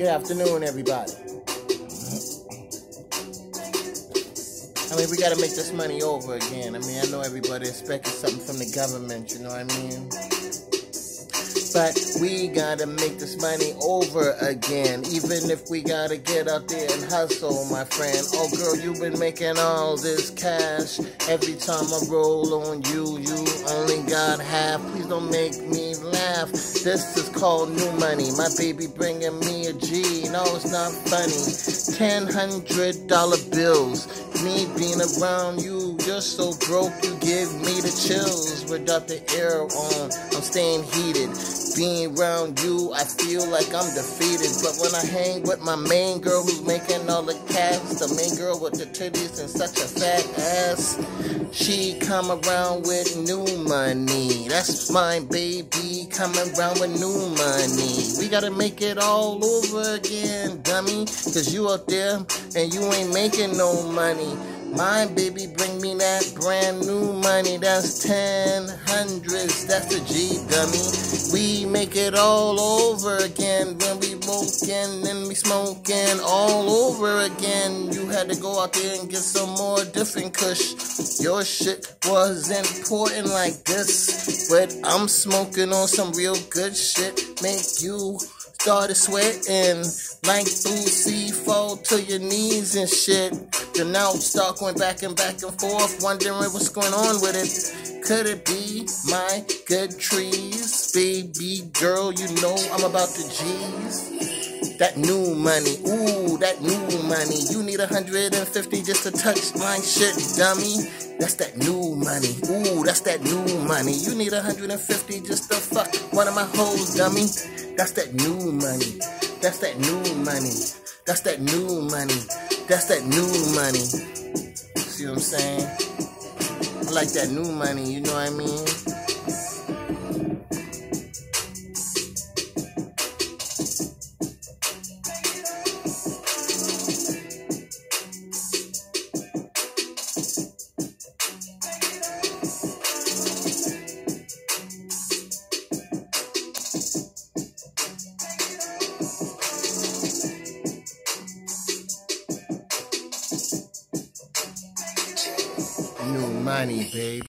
Good afternoon, everybody. I mean, we got to make this money over again. I mean, I know everybody expecting something from the government, you know what I mean? But we gotta make this money over again. Even if we gotta get out there and hustle, my friend. Oh, girl, you've been making all this cash. Every time I roll on you, you only got half. Please don't make me laugh. This is called new money. My baby bringing me a G. No, it's not funny. Ten hundred dollar bills. Me being around you, you're so broke. You give me the chills. Without the air on, I'm staying heated. Being around you, I feel like I'm defeated. But when I hang with my main girl who's making all the cash, the main girl with the titties and such a fat ass, she come around with new money. That's my baby coming around with new money. We gotta make it all over again, dummy. Cause you out there and you ain't making no money. My baby bring me that brand new money. That's ten hundreds. That's the G dummy. We make it all over again when we smoking and we smoking all over again. You had to go out there and get some more different kush. Your shit wasn't important like this, but I'm smoking on some real good shit. Make you started sweating like Boosie fall to your knees and shit. The now start going back and back and forth, wondering what's going on with it. Could it be my good trees? Baby girl, you know I'm about the G's. That new money, ooh, that new money. You need 150 just to touch my shit, dummy. That's that new money, ooh, that's that new money. You need 150 just to fuck one of my hoes, dummy. That's that new money. That's that new money. That's that new money. That's that new money. See what I'm saying? I like that new money, you know what I mean? Money, babe.